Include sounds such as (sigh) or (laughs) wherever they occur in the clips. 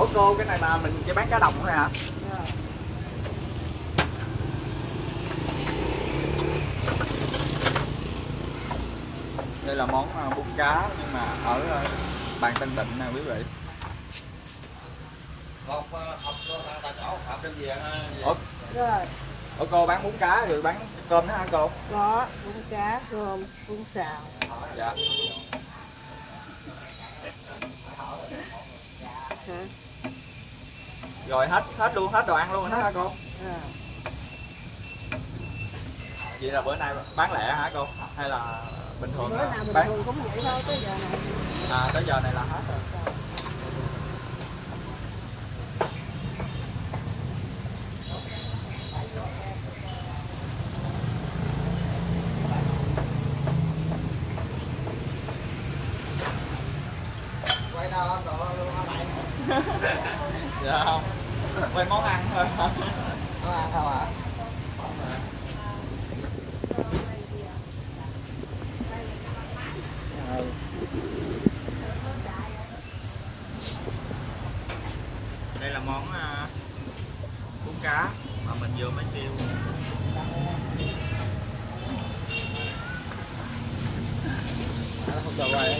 ủa cô cái này là mình chỉ bán cá đồng thôi hả Rồi. đây là món à, bún cá nhưng mà ở à, bàn Tân Định nè quý vị tại chỗ trên gì ủa, Rồi. ủa cô bán bún cá rồi bán cơm nữa hả cô Có bún cá, cơm, bún xào. dạ Hả? Rồi hết hết luôn hết đồ ăn luôn rồi đó hả cô? Rồi. vậy là bữa nay bán lẻ hả cô? Hay là bình thường Bữa nào bình bán. thường cũng vậy thôi, tới giờ này. à tới giờ này là hết rồi quay đâu anh đồ luôn hả mày dạ không quay món ăn thôi. Nó ăn không hả đây là món à, bún cá mà mình vừa mới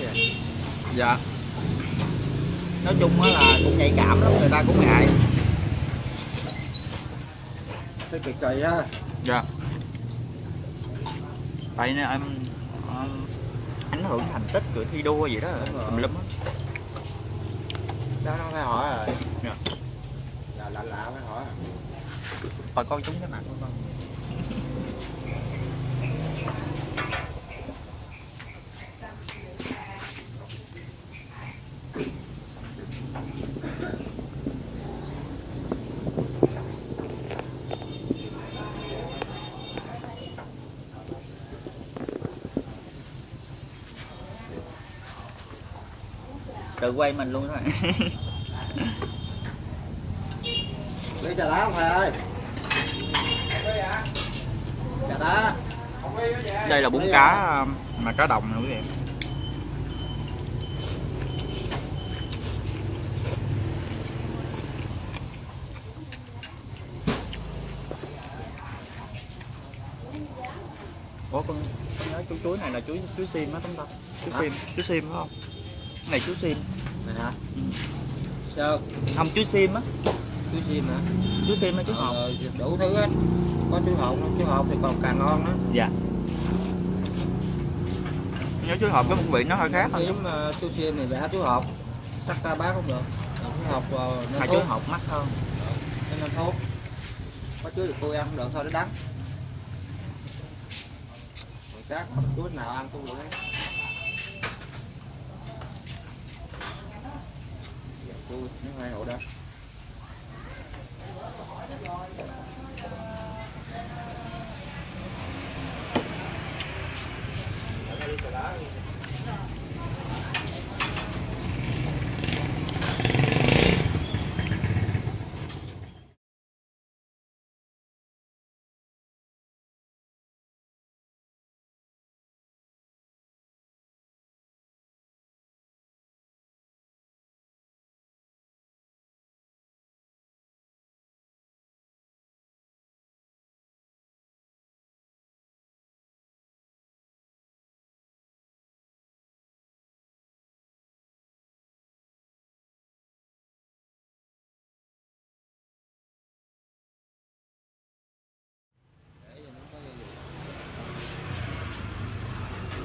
vậy dạ. Nói chung á là cũng nhạy cảm lắm người ta cũng ngại cái kỳ kỳ á. Dạ. Tại nên em em ảnh hưởng thành tích của thi đua gì đó tùm lum á. Đó nó phải hỏi rồi Dạ. là lạ lạ phải hỏi rồi. coi coi chúng cái mặt của con tự quay mình luôn thôi. (laughs) Lấy trà đá không thầy ơi. Trà đá. Đây là bún cá um, mà cá đồng nè quý vị. Ủa con, con nhớ chú chuối này là chuối chuối sim á tấm ta chuối sim chuối sim phải không này chuối sim. Này hả? Ừ. sao? Không chuối sim á. Chú sim hả? Chuối sim á chú. Hột ờ, đủ thứ hết. Có chú hột chú hột thì còn càng ngon đó dạ. Nhớ chuối hộp cái mùi vị nó hơi khác kiếm uh, chú sim này vẽ chú hột sắc ta bán không được. Chú hột nên chuối thuốc. Hộp mắc hơn. Nên thuốc. Có chuối thì cô ăn không được thôi nó đắng. Chắc không chuối nào ăn cũng được. hết tôi nó hai hộ đó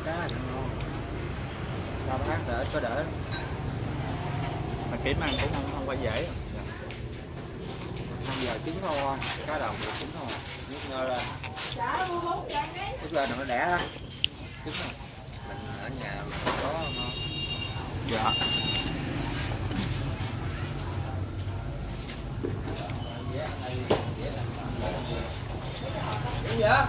cá thì ngon ba tháng đỡ có đỡ mà kiếm ăn cũng không không phải dễ. Năm giờ trứng thôi, cá đồng được trứng thôi. Nước nơ lên. Nước lên rồi nó đẻ. Trứng rồi mình ở nhà mình không có ngon. Dạ. dạ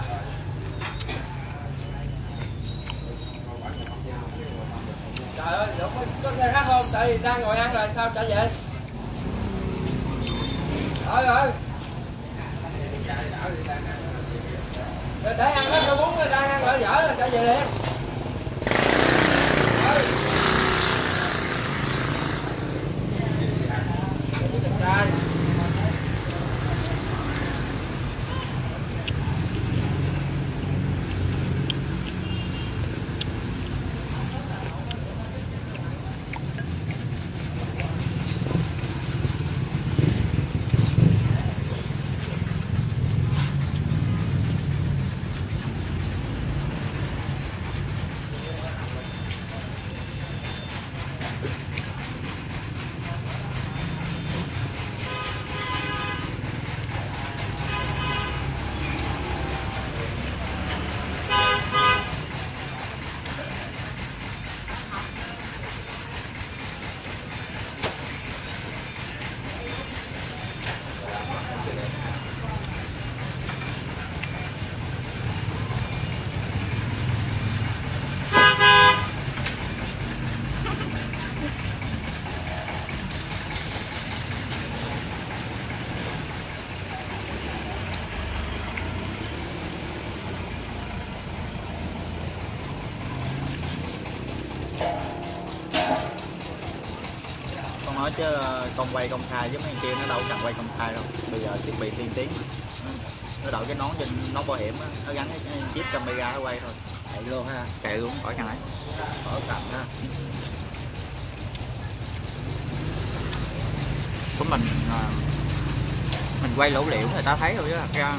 Trời ơi, có xe khác không? Tại vì đang ngồi ăn rồi, sao trả về? Rồi rồi. Để, ăn hết cho bún, đang ăn rồi dở rồi, trả về liền. Nói chứ ờ, con quay công khai với mấy anh kia nó đâu cần quay công khai đâu. Bây giờ thiết bị tiên tiến. Nó đội cái nón trên nón bảo hiểm á, nó gắn cái chip camera nó quay thôi. Chạy luôn ha chạy luôn khỏi ấy khỏi cầm ha. Của mình à, mình quay lỗ liễu người ta thấy rồi chứ à,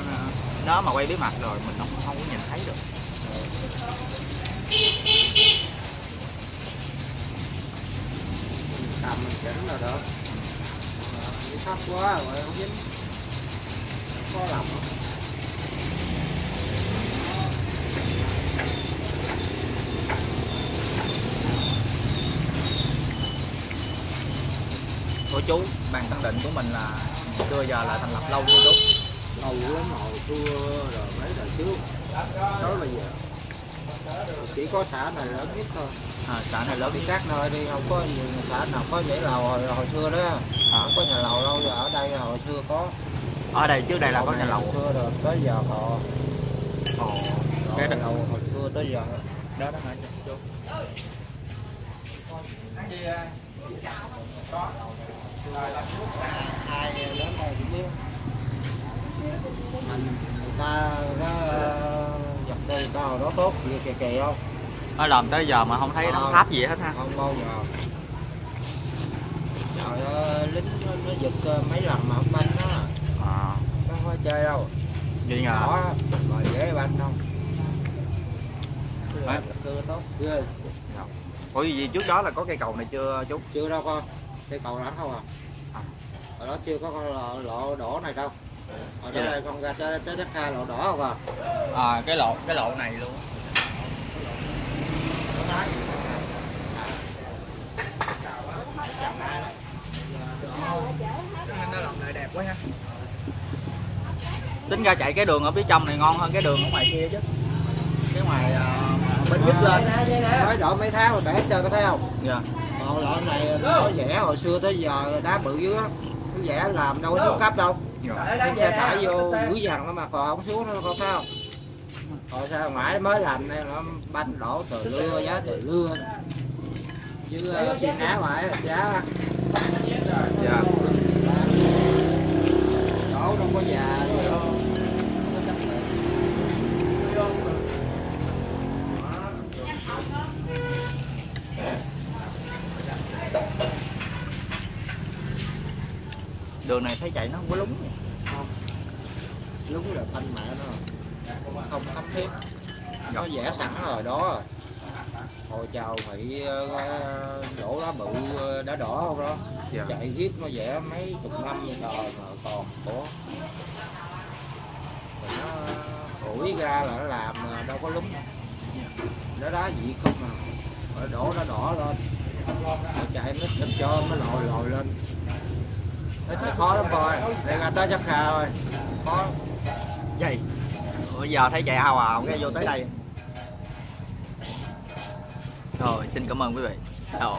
nó mà quay bí mật rồi mình không không có nhìn thấy được cầm mình chỉnh là được. Ờ, thấp quá rồi không dính có lòng của chú bàn khẳng định của mình là xưa giờ là thành lập lâu chưa chú? Lâu lắm hồi xưa rồi mấy đời trước. Tới bây giờ chỉ có xã này lớn nhất thôi. À, xã này lớn đi các nơi đi không có nhiều xã nào có nhảy lầu hồi, hồi xưa đó. Không có nhà lầu đâu giờ ở đây hồi xưa có. Ở đây trước đây là có nhà lầu. hồi xưa rồi tới giờ họ Ồ, cái lầu hồi xưa tới giờ. Đó đó hả chú ai lớn đây cũng biết. Mình người ta ta hồi đó tốt gì kì kì không? Nó làm tới giờ mà không thấy đóng Ờ. tháp gì hết ha. Không bao giờ. Trời ơi lính nó, nó giật ờ, mấy lần mà không banh đó à, nó không có chơi đâu. Vậy hả? Nhỏ mà dễ banh không? Cưa tốt. Ghê. Ủa gì trước đó là có cây cầu này chưa chú? Chưa đâu con. Cây cầu lắm không à? À. ở đó chưa có con lộ, lộ đỏ này đâu. Ở Dạ. đây con ra tới tới đất kha lộ đỏ không à à cái lộ cái lộ này luôn. Nó đẹp quá ha tính ra chạy cái đường ở phía trong này ngon hơn cái đường ở ngoài kia chứ. Cái ngoài à, bên nhất lên. Mới đổ mấy tháng rồi bể chơi có thấy không? Dạ. Còn loại này nó rẻ hồi xưa tới giờ đá bự dưới á nó rẻ làm đâu có xuống cấp đâu. Dạ. Xe tải vô dữ dằn đó mà còn không xuống nó con sao còn sao mãi mới làm đây nó banh đổ từ lưa giá từ lưa. Chứ uh, xin á ngoài giá dạ. Đổ đâu có già đường này thấy chạy nó không có lúng gì. đúng là thanh mẹ nó không thấm thiết nó vẽ sẵn rồi đó. Hồi chào thị ờ, đổ đá bự ờ, đá đỏ không đó? Dạ. Chạy giết nó vẽ mấy chục năm rồi mà còn của rồi nó ủi ra là nó làm mà đâu có lúng. Nó đá gì không à. Rồi đổ nó đỏ lên. Rồi chạy nó chụp cho nó lồi lồi lên. Nó khó lắm coi. Đây ra tới chắc kha rồi. Khó. Chạy bây giờ thấy chạy hào hào cái vô tới đây rồi, xin cảm ơn quý vị Ồ.